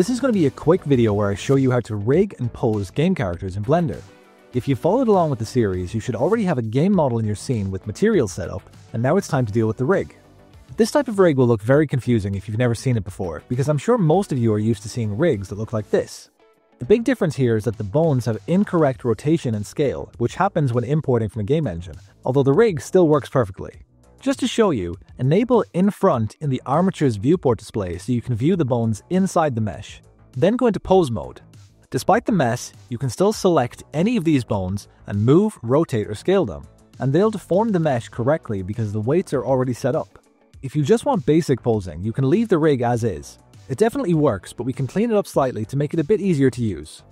This is going to be a quick video where I show you how to rig and pose game characters in Blender. If you followed along with the series, you should already have a game model in your scene with materials set up, and now it's time to deal with the rig. This type of rig will look very confusing if you've never seen it before, because I'm sure most of you are used to seeing rigs that look like this. The big difference here is that the bones have incorrect rotation and scale, which happens when importing from a game engine, although the rig still works perfectly. Just to show you, enable in front in the armature's viewport display so you can view the bones inside the mesh. Then go into pose mode. Despite the mess, you can still select any of these bones and move, rotate or scale them, and they'll deform the mesh correctly because the weights are already set up. If you just want basic posing, you can leave the rig as is. It definitely works, but we can clean it up slightly to make it a bit easier to use.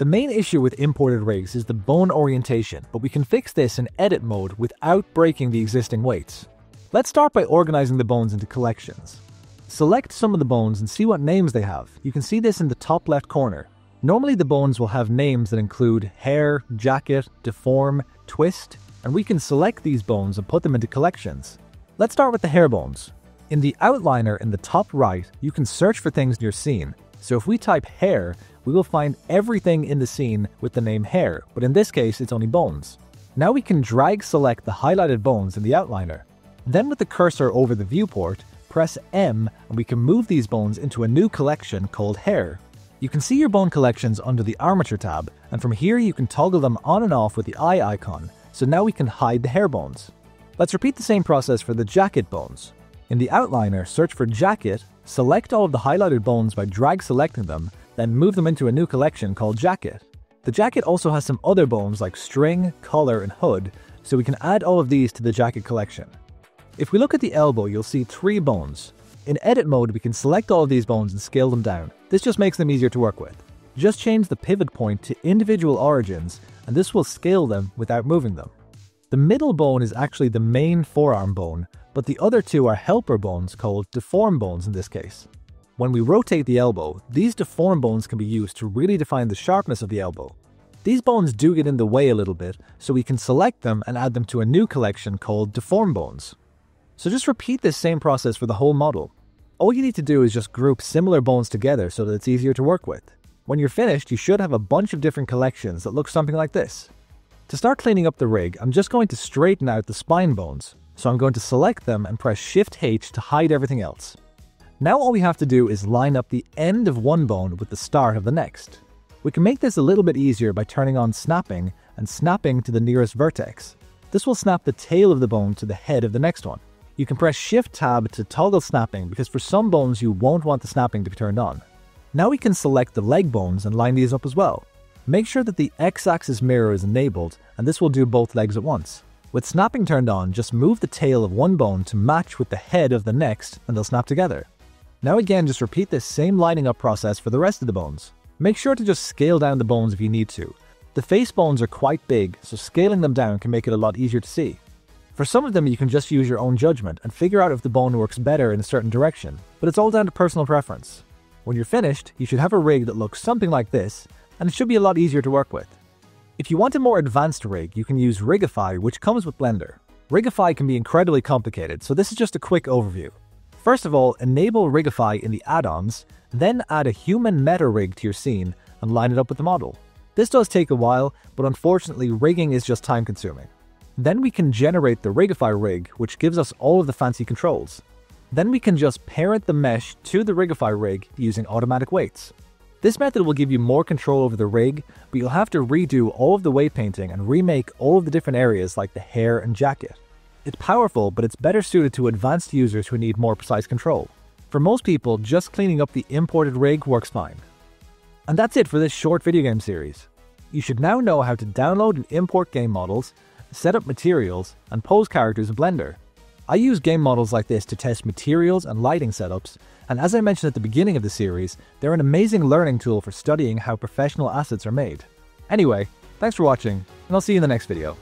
The main issue with imported rigs is the bone orientation, but we can fix this in edit mode without breaking the existing weights. Let's start by organizing the bones into collections. Select some of the bones and see what names they have. You can see this in the top left corner. Normally the bones will have names that include hair, jacket, deform, twist, and we can select these bones and put them into collections. Let's start with the hair bones. In the outliner in the top right, you can search for things in your scene. So if we type hair, we will find everything in the scene with the name hair, but in this case it's only bones. Now we can drag select the highlighted bones in the outliner. Then with the cursor over the viewport, press M and we can move these bones into a new collection called hair. You can see your bone collections under the armature tab, and from here you can toggle them on and off with the eye icon, so now we can hide the hair bones. Let's repeat the same process for the jacket bones. In the outliner, search for jacket, select all of the highlighted bones by drag selecting them, then move them into a new collection called Jacket. The jacket also has some other bones like string, collar, and hood, so we can add all of these to the jacket collection. If we look at the elbow, you'll see three bones. In edit mode, we can select all of these bones and scale them down. This just makes them easier to work with. Just change the pivot point to individual origins, and this will scale them without moving them. The middle bone is actually the main forearm bone, but the other two are helper bones called deform bones in this case. When we rotate the elbow, these deform bones can be used to really define the sharpness of the elbow. These bones do get in the way a little bit, so we can select them and add them to a new collection called deform bones. So just repeat this same process for the whole model. All you need to do is just group similar bones together so that it's easier to work with. When you're finished, you should have a bunch of different collections that look something like this. To start cleaning up the rig, I'm just going to straighten out the spine bones. So I'm going to select them and press Shift H to hide everything else. Now all we have to do is line up the end of one bone with the start of the next. We can make this a little bit easier by turning on snapping and snapping to the nearest vertex. This will snap the tail of the bone to the head of the next one. You can press Shift Tab to toggle snapping because for some bones you won't want the snapping to be turned on. Now we can select the leg bones and line these up as well. Make sure that the X-axis mirror is enabled and this will do both legs at once. With snapping turned on, just move the tail of one bone to match with the head of the next and they'll snap together. Now again, just repeat this same lining up process for the rest of the bones. Make sure to just scale down the bones if you need to. The face bones are quite big, so scaling them down can make it a lot easier to see. For some of them, you can just use your own judgment and figure out if the bone works better in a certain direction, but it's all down to personal preference. When you're finished, you should have a rig that looks something like this, and it should be a lot easier to work with. If you want a more advanced rig, you can use Rigify, which comes with Blender. Rigify can be incredibly complicated, so this is just a quick overview. First of all, enable Rigify in the add-ons, then add a human meta rig to your scene and line it up with the model. This does take a while, but unfortunately rigging is just time consuming. Then we can generate the Rigify rig, which gives us all of the fancy controls. Then we can just parent the mesh to the Rigify rig using automatic weights. This method will give you more control over the rig, but you'll have to redo all of the weight painting and remake all of the different areas like the hair and jacket. It's powerful, but it's better suited to advanced users who need more precise control. For most people, just cleaning up the imported rig works fine. And that's it for this short video game series. You should now know how to download and import game models, set up materials, and pose characters in Blender. I use game models like this to test materials and lighting setups, and as I mentioned at the beginning of the series, they're an amazing learning tool for studying how professional assets are made. Anyway, thanks for watching, and I'll see you in the next video.